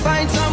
find some